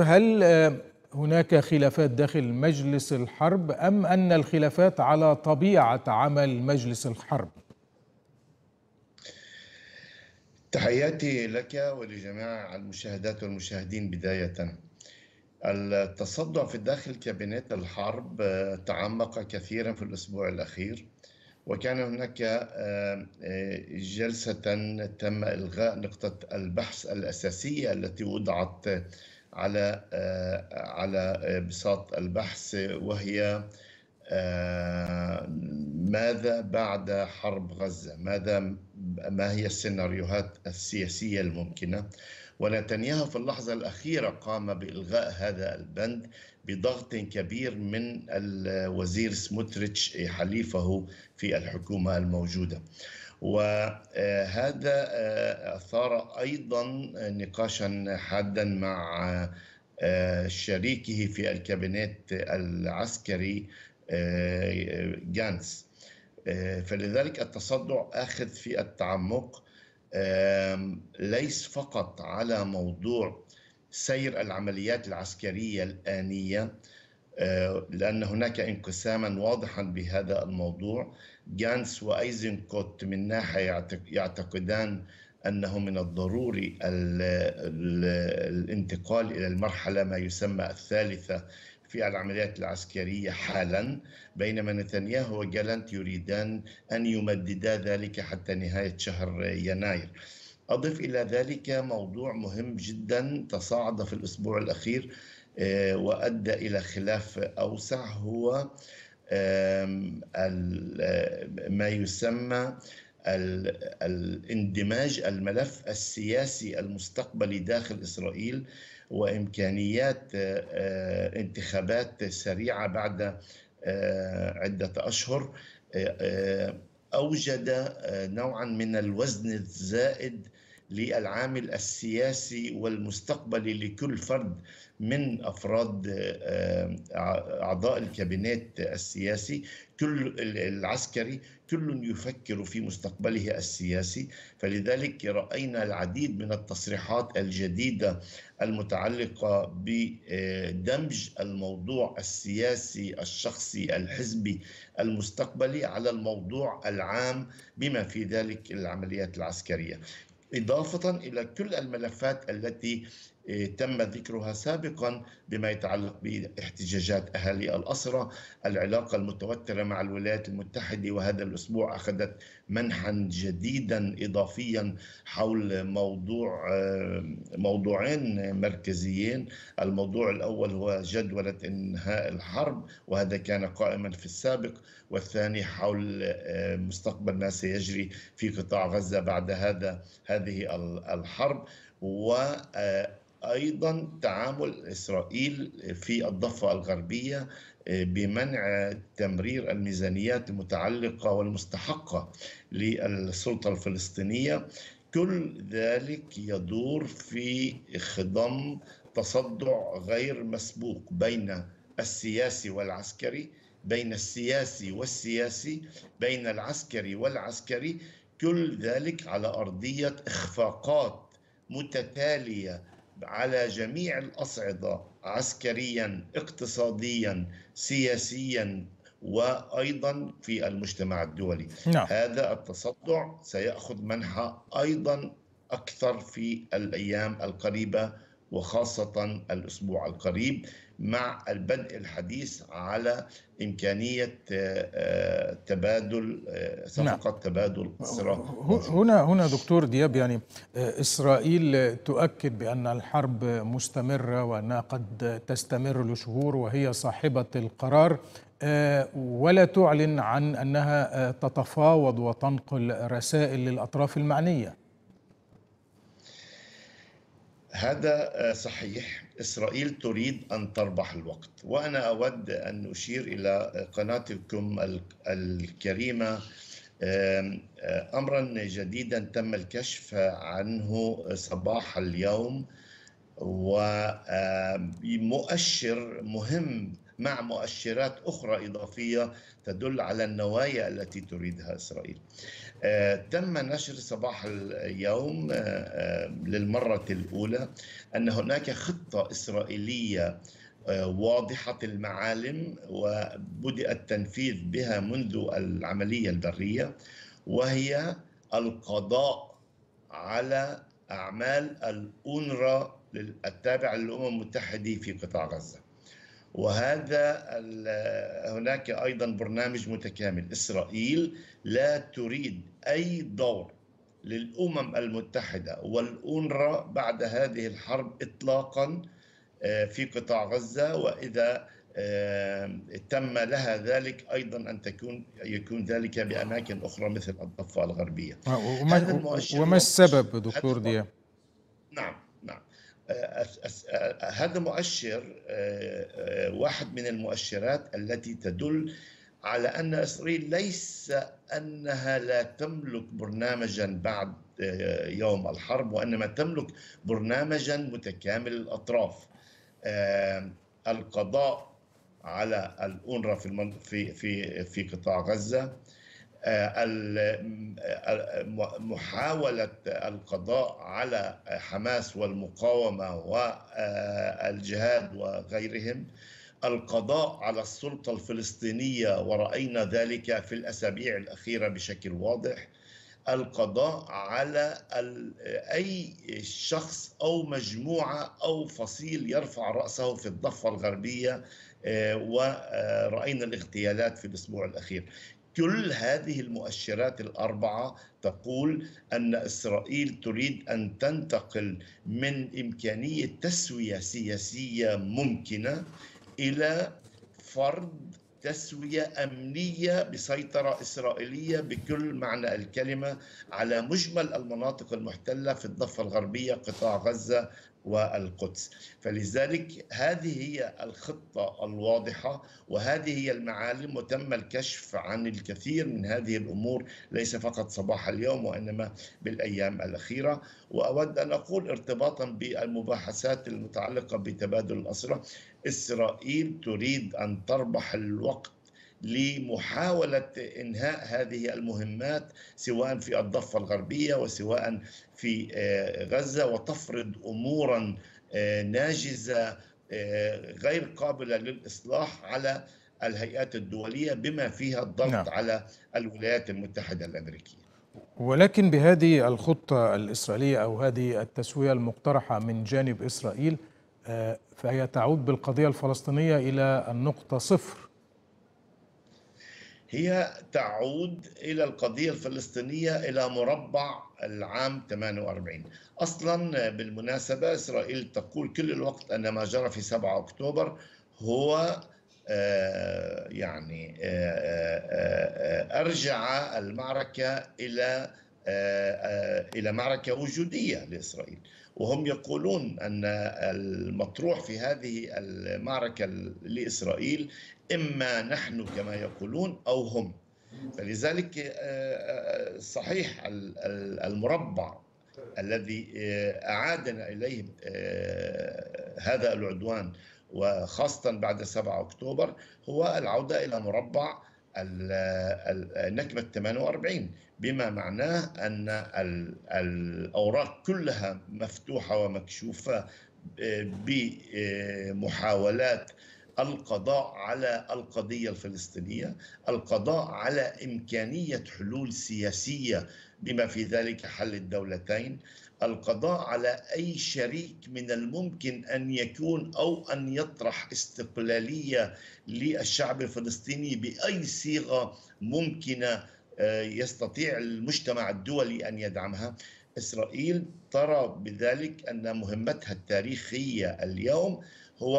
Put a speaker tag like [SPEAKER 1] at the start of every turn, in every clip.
[SPEAKER 1] هل هناك خلافات داخل مجلس الحرب أم أن الخلافات على طبيعة عمل مجلس الحرب؟
[SPEAKER 2] تحياتي لك ولجميع المشاهدات والمشاهدين بداية التصدع في داخل كابينت الحرب تعمق كثيرا في الأسبوع الأخير وكان هناك جلسة تم إلغاء نقطة البحث الأساسية التي وضعت على على بساط البحث وهي ماذا بعد حرب غزة؟ ماذا ما هي السيناريوهات السياسية الممكنة؟ ونتنياهو في اللحظة الأخيرة قام بإلغاء هذا البند بضغط كبير من الوزير سموتريتش حليفه في الحكومة الموجودة. وهذا أثار أيضا نقاشا حادا مع شريكه في الكابينت العسكري جانس. فلذلك التصدع آخذ في التعمق ليس فقط على موضوع سير العمليات العسكرية الآنية لأن هناك انقساما واضحا بهذا الموضوع. جانس وأيزنكوت من ناحية يعتقدان أنه من الضروري الانتقال إلى المرحلة ما يسمى الثالثة في العمليات العسكرية حالا. بينما نتنياهو وجالانت يريدان أن يمددا ذلك حتى نهاية شهر يناير. أضف إلى ذلك موضوع مهم جدا تصاعد في الأسبوع الأخير وأدى إلى خلاف أوسع هو ما يسمى الاندماج الملف السياسي المستقبلي داخل إسرائيل وإمكانيات انتخابات سريعة بعد عدة أشهر. أوجد نوعا من الوزن الزائد للعامل السياسي والمستقبلي لكل فرد من أفراد أعضاء الكابينت السياسي. كل العسكري كل يفكر في مستقبله السياسي. فلذلك رأينا العديد من التصريحات الجديدة المتعلقة بدمج الموضوع السياسي الشخصي الحزبي المستقبلي على الموضوع العام بما في ذلك العمليات العسكرية. إضافة إلى كل الملفات التي تم ذكرها سابقا بما يتعلق باحتجاجات اهالي الاسرى، العلاقة المتوترة مع الولايات المتحدة وهذا الأسبوع أخذت منحا جديدا اضافيا حول موضوع موضوعين مركزيين، الموضوع الأول هو جدولة إنهاء الحرب وهذا كان قائما في السابق، والثاني حول مستقبل ما سيجري في قطاع غزة بعد هذا هذه الحرب. و أيضا تعامل إسرائيل في الضفة الغربية بمنع تمرير الميزانيات المتعلقة والمستحقة للسلطة الفلسطينية. كل ذلك يدور في خضم تصدع غير مسبوق بين السياسي والعسكري بين السياسي والسياسي بين العسكري والعسكري. كل ذلك على أرضية إخفاقات متتالية على جميع الأصعدة عسكريا اقتصاديا سياسيا وأيضا في المجتمع الدولي نعم. هذا التصدع سيأخذ منحى أيضا أكثر في الأيام القريبة وخاصة الأسبوع القريب مع البدء الحديث على إمكانية تبادل صفقة نعم. تبادل أسرى
[SPEAKER 1] هنا هنا دكتور دياب يعني إسرائيل تؤكد بأن الحرب مستمرة وأنها قد تستمر لشهور وهي صاحبة القرار ولا تعلن عن أنها تتفاوض وتنقل رسائل للأطراف المعنية
[SPEAKER 2] هذا صحيح. إسرائيل تريد أن تربح الوقت وأنا أود أن أشير إلى قناتكم الكريمة. امرا جديدا تم الكشف عنه صباح اليوم ومؤشر مهم مع مؤشرات أخرى إضافية تدل على النوايا التي تريدها إسرائيل. تم نشر صباح اليوم للمرة الأولى أن هناك خطة إسرائيلية واضحة المعالم وبدأ التنفيذ بها منذ العملية البرية وهي القضاء على أعمال الأونرا التابعة للأمم المتحدة في قطاع غزة. وهذا هناك أيضا برنامج متكامل إسرائيل لا تريد أي دور للأمم المتحدة والأونرا بعد هذه الحرب إطلاقا في قطاع غزة وإذا تم لها ذلك أيضا أن تكون يكون ذلك بأماكن أخرى مثل الضفة الغربية.
[SPEAKER 1] وما, وما السبب دكتور دياب؟
[SPEAKER 2] نعم هذا مؤشر واحد من المؤشرات التي تدل على أن إسرائيل ليس أنها لا تملك برنامجا بعد يوم الحرب وإنما تملك برنامجا متكامل الأطراف. القضاء على الأونروا في في في في قطاع غزة محاولة القضاء على حماس والمقاومة والجهاد وغيرهم. القضاء على السلطة الفلسطينية ورأينا ذلك في الأسابيع الأخيرة بشكل واضح. القضاء على أي شخص أو مجموعة أو فصيل يرفع رأسه في الضفة الغربية ورأينا الاغتيالات في الأسبوع الأخير. كل هذه المؤشرات الأربعة تقول أن إسرائيل تريد أن تنتقل من إمكانية تسوية سياسية ممكنة إلى فرض تسوية أمنية بسيطرة إسرائيلية بكل معنى الكلمة على مجمل المناطق المحتلة في الضفة الغربية قطاع غزة والقدس. فلذلك هذه هي الخطة الواضحة وهذه هي المعالم وتم الكشف عن الكثير من هذه الأمور ليس فقط صباح اليوم وإنما بالأيام الأخيرة. وأود أن أقول ارتباطا بالمباحثات المتعلقة بتبادل الأسرى إسرائيل تريد أن تربح الوقت لمحاولة إنهاء هذه المهمات سواء في الضفة الغربية وسواء في غزة وتفرض أمورا ناجزة غير قابلة للإصلاح على الهيئات الدولية بما فيها الضغط نعم. على الولايات المتحدة الأمريكية
[SPEAKER 1] ولكن بهذه الخطة الإسرائيلية أو هذه التسوية المقترحة من جانب إسرائيل فهي تعود بالقضية الفلسطينية إلى النقطة صفر
[SPEAKER 2] هي تعود إلى القضية الفلسطينية إلى مربع العام 48 أصلا بالمناسبة إسرائيل تقول كل الوقت أن ما جرى في 7 أكتوبر هو يعني أرجع المعركة إلى إلى معركة وجودية لإسرائيل. وهم يقولون أن المطروح في هذه المعركة لإسرائيل إما نحن كما يقولون أو هم. فلذلك صحيح المربع الذي أعادنا إليه هذا العدوان وخاصة بعد 7 أكتوبر هو العودة إلى مربع نكبة 48 بما معناه أن الأوراق كلها مفتوحة ومكشوفة بمحاولات القضاء على القضية الفلسطينية، القضاء على إمكانية حلول سياسية بما في ذلك حل الدولتين، القضاء على أي شريك من الممكن أن يكون أو أن يطرح استقلالية للشعب الفلسطيني بأي صيغة ممكنة يستطيع المجتمع الدولي أن يدعمها. إسرائيل ترى بذلك أن مهمتها التاريخية اليوم هو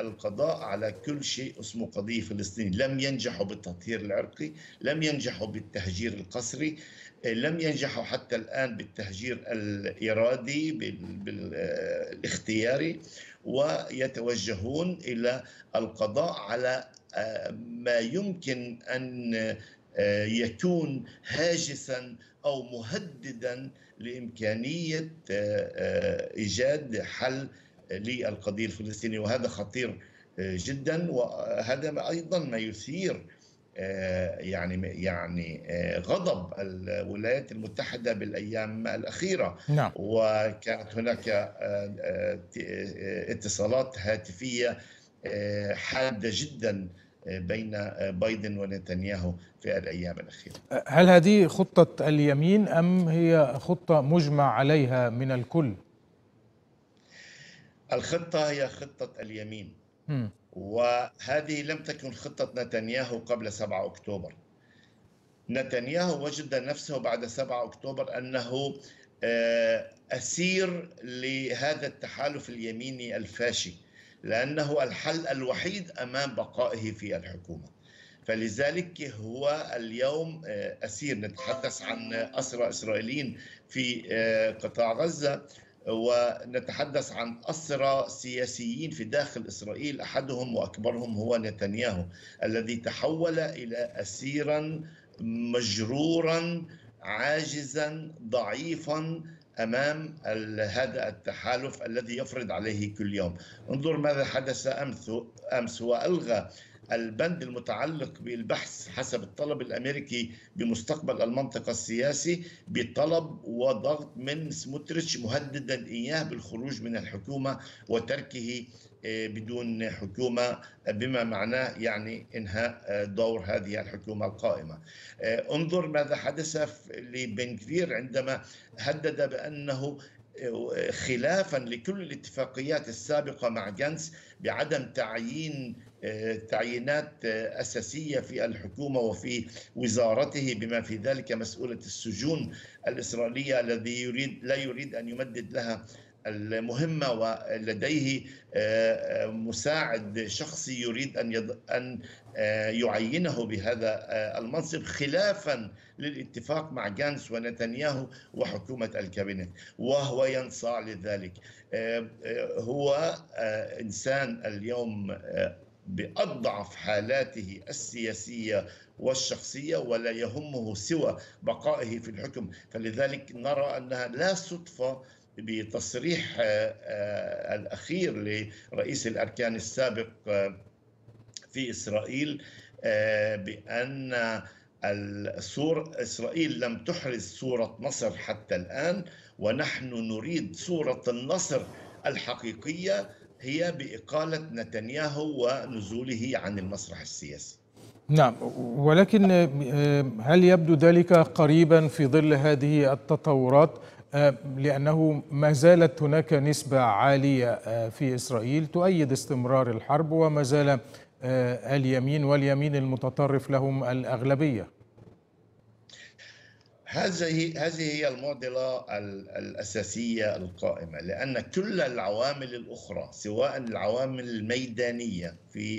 [SPEAKER 2] القضاء على كل شيء اسمه قضية فلسطينية. لم ينجحوا بالتطهير العرقي لم ينجحوا بالتهجير القسري لم ينجحوا حتى الآن بالتهجير الإرادي بالاختياري ويتوجهون إلى القضاء على ما يمكن أن يكون هاجسا أو مهددا لإمكانية إيجاد حل للقضية الفلسطينية وهذا خطير جدا وهذا أيضا ما يثير يعني يعني غضب الولايات المتحدة بالأيام الأخيرة
[SPEAKER 1] نعم.
[SPEAKER 2] وكانت هناك اتصالات هاتفية حادة جدا بين بايدن ونتنياهو في الأيام الأخيرة.
[SPEAKER 1] هل هذه خطة اليمين أم هي خطة مجمع عليها من الكل؟
[SPEAKER 2] الخطة هي خطة اليمين. م. وهذه لم تكن خطة نتنياهو قبل 7 أكتوبر. نتنياهو وجد نفسه بعد 7 أكتوبر أنه أسير لهذا التحالف اليميني الفاشي. لأنه الحل الوحيد أمام بقائه في الحكومة فلذلك هو اليوم أسير نتحدث عن أسرى إسرائيليين في قطاع غزة ونتحدث عن أسرى سياسيين في داخل إسرائيل أحدهم وأكبرهم هو نتنياهو الذي تحول إلى أسيرا مجرورا عاجزا ضعيفا أمام هذا التحالف الذي يفرض عليه كل يوم. انظر ماذا حدث أمس أمس وألغى البند المتعلق بالبحث حسب الطلب الأمريكي بمستقبل المنطقة السياسي بطلب وضغط من سموتريتش مهددا إياه بالخروج من الحكومة وتركه بدون حكومة بما معناه يعني إنهاء دور هذه الحكومة القائمة. انظر ماذا حدث لبن كفير عندما هدد بأنه خلافا لكل الاتفاقيات السابقة مع جنس بعدم تعيين تعيينات أساسية في الحكومة وفي وزارته بما في ذلك مسؤولة السجون الإسرائيلية الذي يريد لا يريد أن يمدد لها المهمة ولديه مساعد شخصي يريد أن أن يعينه بهذا المنصب خلافا للاتفاق مع جانس ونتنياهو وحكومة الكابينت وهو ينصاع لذلك. هو إنسان اليوم بأضعف حالاته السياسية والشخصية ولا يهمه سوى بقائه في الحكم. فلذلك نرى أنها لا صدفة بتصريح الأخير لرئيس الأركان السابق في إسرائيل بأن الصور إسرائيل لم تحرز صورة نصر حتى الآن ونحن نريد صورة النصر الحقيقية هي بإقالة نتنياهو ونزوله عن المسرح السياسي.
[SPEAKER 1] نعم ولكن هل يبدو ذلك قريبا في ظل هذه التطورات؟ لأنه ما زالت هناك نسبة عالية في إسرائيل تؤيد استمرار الحرب وما زال اليمين واليمين المتطرف لهم الأغلبية.
[SPEAKER 2] هذه هذه هي المعضلة الأساسية القائمة لأن كل العوامل الأخرى سواء العوامل الميدانية في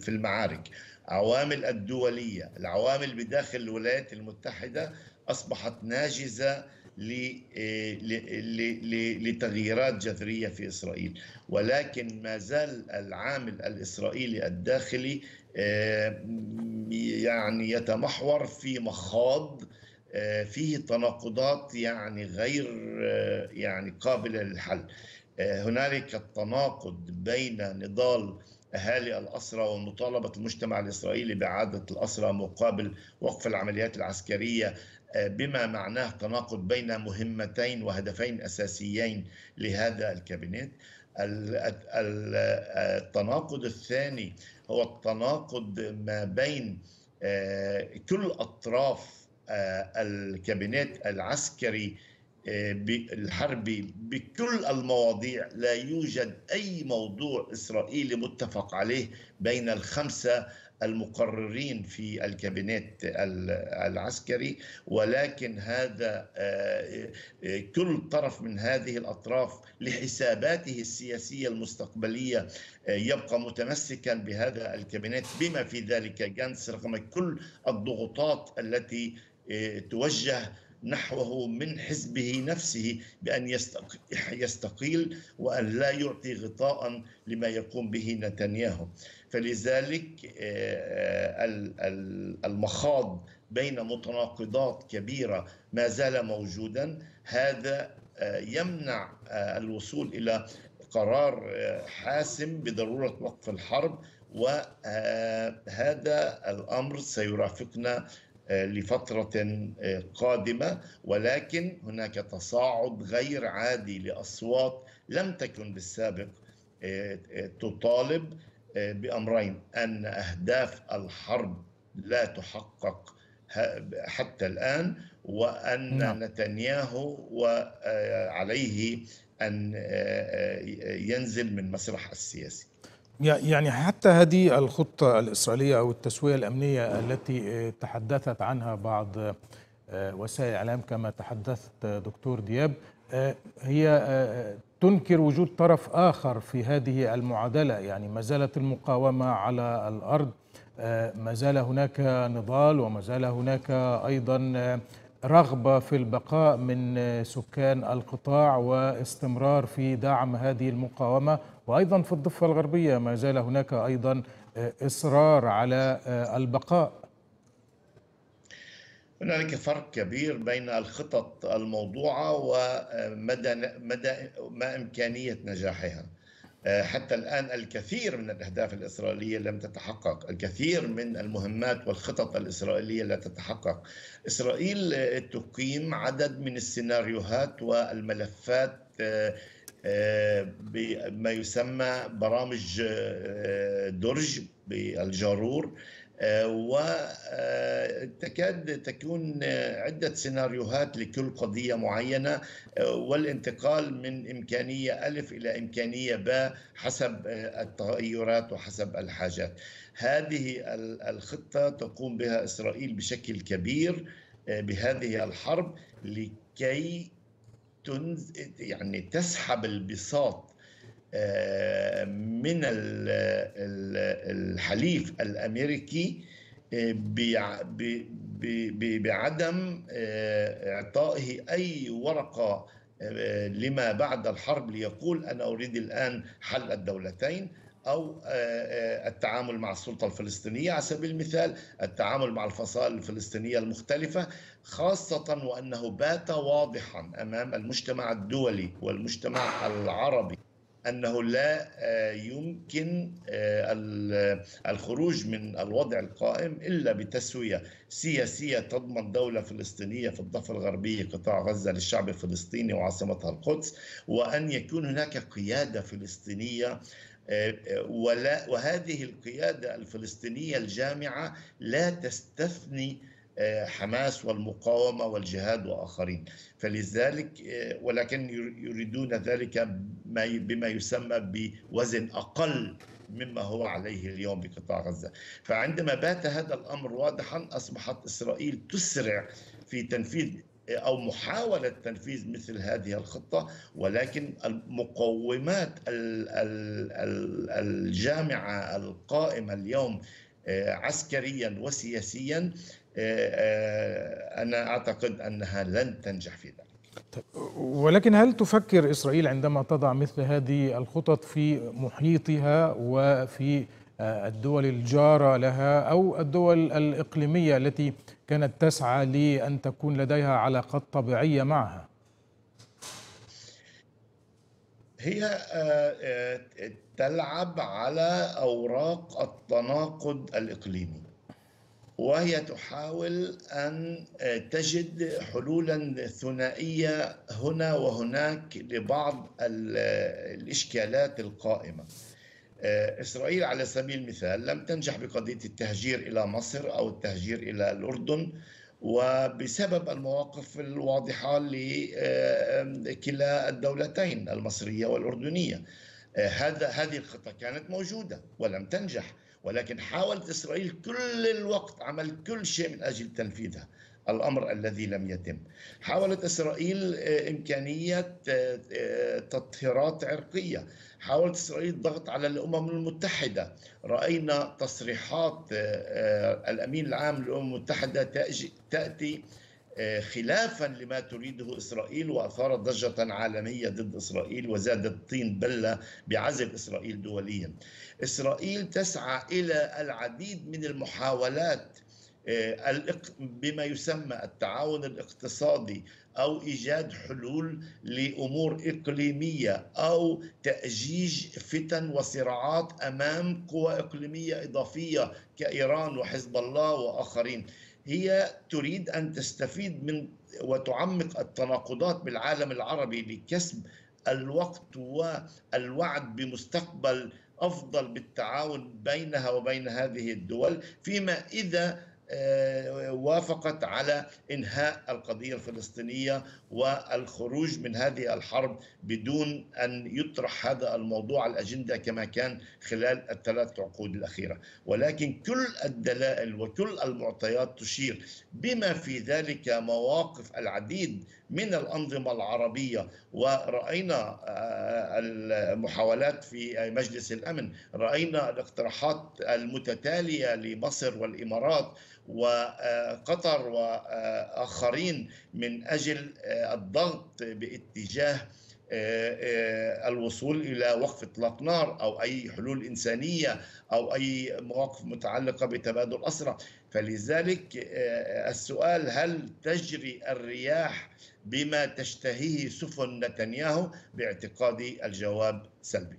[SPEAKER 2] في المعارك عوامل الدولية العوامل بداخل الولايات المتحدة أصبحت ناجزة لتغييرات جذرية في إسرائيل. ولكن ما زال العامل الإسرائيلي الداخلي يعني يتمحور في مخاض فيه تناقضات يعني غير يعني قابلة للحل. هنالك التناقض بين نضال أهالي الأسرى ومطالبة المجتمع الإسرائيلي باعاده الأسرى مقابل وقف العمليات العسكرية بما معناه تناقض بين مهمتين وهدفين أساسيين لهذا الكابينت التناقض الثاني هو التناقض ما بين كل أطراف الكابينت العسكري الحربي بكل المواضيع لا يوجد أي موضوع إسرائيلي متفق عليه بين الخمسة المقررين في الكابينت العسكري. ولكن هذا كل طرف من هذه الأطراف لحساباته السياسية المستقبلية يبقى متمسكا بهذا الكابينت بما في ذلك جانس رغم كل الضغوطات التي توجه نحوه من حزبه نفسه بأن يستقيل وأن لا يعطي غطاء لما يقوم به نتنياهو. فلذلك المخاض بين متناقضات كبيرة ما زال موجودا. هذا يمنع الوصول إلى قرار حاسم بضرورة وقف الحرب وهذا الأمر سيرافقنا لفترة قادمة ولكن هناك تصاعد غير عادي لأصوات لم تكن بالسابق تطالب بأمرين أن أهداف الحرب لا تحقق حتى الآن وأن نعم. نتنياهو وعليه أن ينزل من مسرح السياسي
[SPEAKER 1] يعني حتى هذه الخطة الإسرائيلية أو التسوية الأمنية التي تحدثت عنها بعض وسائل الإعلام كما تحدثت دكتور دياب هي تنكر وجود طرف آخر في هذه المعادلة. يعني ما زالت المقاومة على الأرض ما زال هناك نضال وما زال هناك أيضا رغبة في البقاء من سكان القطاع واستمرار في دعم هذه المقاومة. وأيضا في الضفة الغربية ما زال هناك أيضا إصرار على البقاء.
[SPEAKER 2] هنالك فرق كبير بين الخطط الموضوعة ومدى مدى ما إمكانية نجاحها. حتى الآن الكثير من الأهداف الإسرائيلية لم تتحقق. الكثير من المهمات والخطط الإسرائيلية لا تتحقق. إسرائيل تقيم عدد من السيناريوهات والملفات بما يسمى برامج درج بالجارور وتكاد تكون عدة سيناريوهات لكل قضية معينة والانتقال من إمكانية ألف إلى إمكانية باء حسب التغيرات وحسب الحاجات. هذه الخطة تقوم بها إسرائيل بشكل كبير بهذه الحرب لكي يعني تسحب البساط من الحليف الأمريكي بعدم إعطائه أي ورقة لما بعد الحرب ليقول أنا أريد الآن حل الدولتين. أو التعامل مع السلطة الفلسطينية على سبيل المثال التعامل مع الفصائل الفلسطينية المختلفة خاصة وأنه بات واضحا أمام المجتمع الدولي والمجتمع العربي أنه لا يمكن الخروج من الوضع القائم إلا بتسوية سياسية تضمن دولة فلسطينية في الضفة الغربية قطاع غزة للشعب الفلسطيني وعاصمتها القدس وأن يكون هناك قيادة فلسطينية ولا وهذه القيادة الفلسطينية الجامعة لا تستثني حماس والمقاومة والجهاد وآخرين. فلذلك ولكن يريدون ذلك بما يسمى بوزن أقل مما هو عليه اليوم بقطاع غزة. فعندما بات هذا الأمر واضحا أصبحت إسرائيل تسرع في تنفيذ أو محاولة تنفيذ مثل هذه الخطة ولكن المقومات الجامعة القائمة اليوم عسكريا وسياسيا أنا أعتقد أنها لن تنجح في ذلك.
[SPEAKER 1] ولكن هل تفكر إسرائيل عندما تضع مثل هذه الخطط في محيطها وفي الدول الجارة لها أو الدول الإقليمية التي كانت تسعى لأن تكون لديها علاقات طبيعية معها؟
[SPEAKER 2] هي تلعب على أوراق التناقض الإقليمي وهي تحاول أن تجد حلولا ثنائية هنا وهناك لبعض الإشكالات القائمة. إسرائيل على سبيل المثال لم تنجح بقضية التهجير إلى مصر أو التهجير إلى الأردن وبسبب المواقف الواضحة لكلا الدولتين المصرية والأردنية. هذا هذه الخطة كانت موجودة ولم تنجح ولكن حاولت إسرائيل كل الوقت عمل كل شيء من أجل تنفيذها الأمر الذي لم يتم. حاولت إسرائيل امكانيه تطهيرات عرقية. حاولت إسرائيل الضغط على الأمم المتحدة. رأينا تصريحات الأمين العام للأمم المتحدة تأتي خلافا لما تريده إسرائيل واثارت ضجة عالمية ضد إسرائيل وزادت طين بلة بعزل إسرائيل دوليا. إسرائيل تسعى إلى العديد من المحاولات بما يسمى التعاون الاقتصادي أو إيجاد حلول لأمور إقليمية أو تأجيج فتن وصراعات أمام قوى إقليمية إضافية كإيران وحزب الله وآخرين. هي تريد أن تستفيد من وتعمق التناقضات بالعالم العربي لكسب الوقت والوعد بمستقبل أفضل بالتعاون بينها وبين هذه الدول فيما إذا آه، وافقت على إنهاء القضية الفلسطينية والخروج من هذه الحرب بدون أن يطرح هذا الموضوع على الأجندة كما كان خلال الثلاث عقود الأخيرة، ولكن كل الدلائل وكل المعطيات تشير بما في ذلك مواقف العديد من الأنظمة العربية. ورأينا آه، المحاولات في مجلس الأمن، رأينا الاقتراحات المتتالية لمصر والإمارات وقطر وآخرين من أجل الضغط باتجاه الوصول إلى وقف إطلاق نار أو أي حلول إنسانية أو أي مواقف متعلقة بتبادل اسرى فلذلك السؤال هل تجري الرياح بما تشتهيه سفن نتنياهو؟ باعتقادي الجواب سلبي.